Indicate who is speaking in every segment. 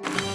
Speaker 1: Thank you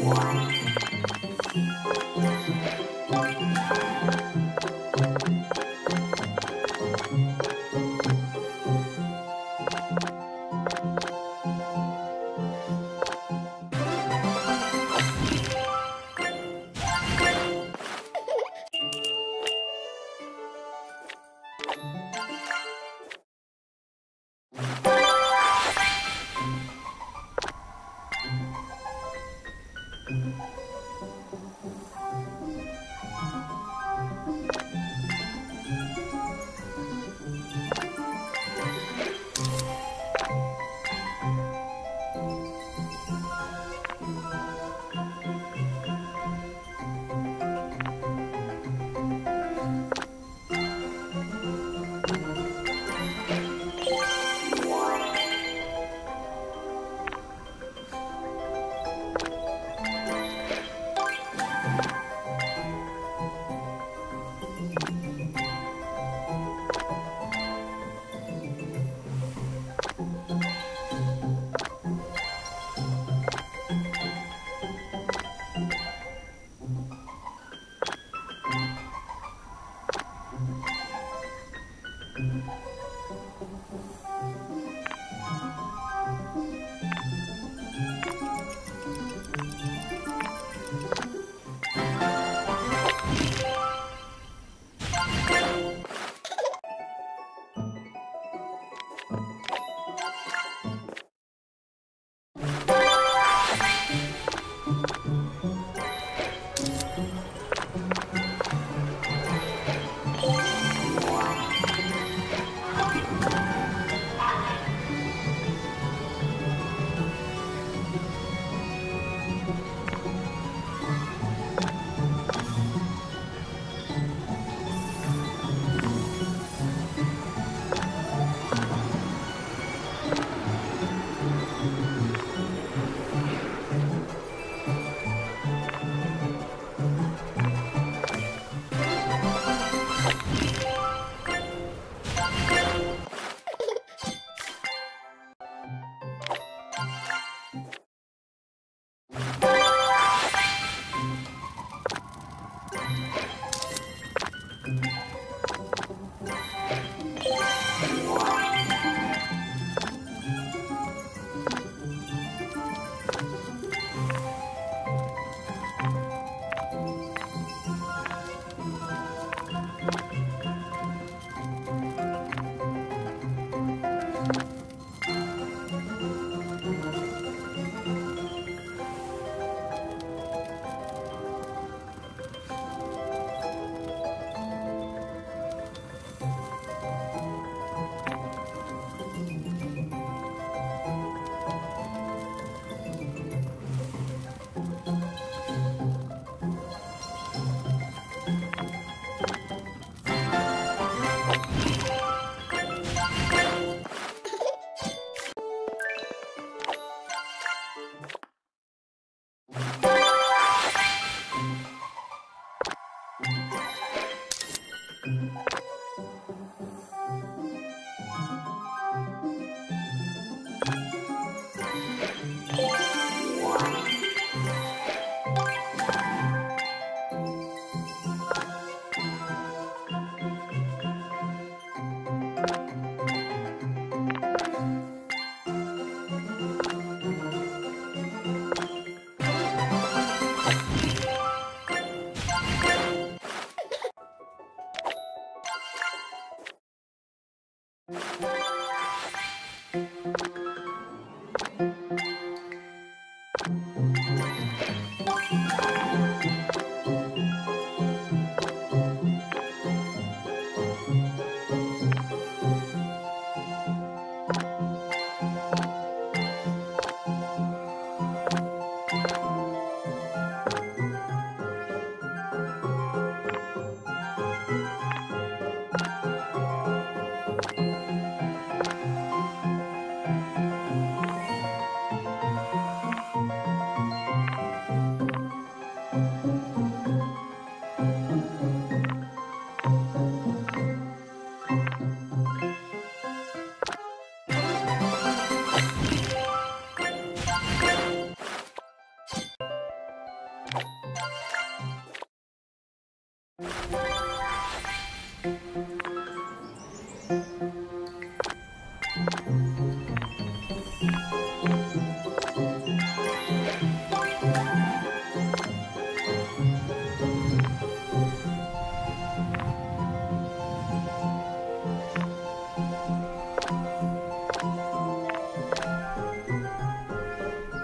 Speaker 1: Wow.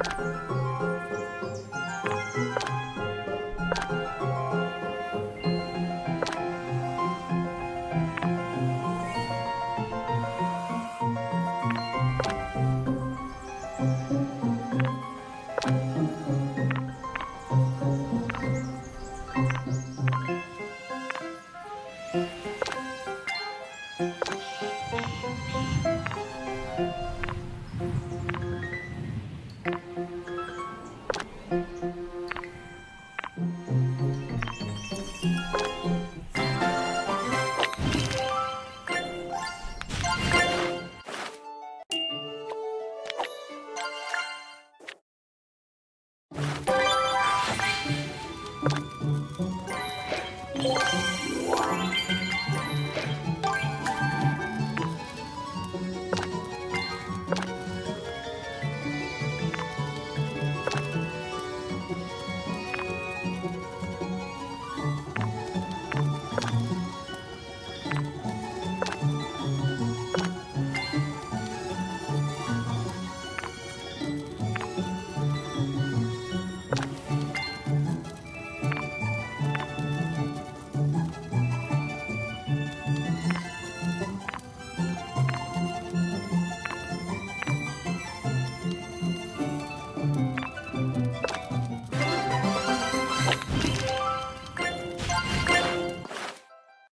Speaker 1: Thank you.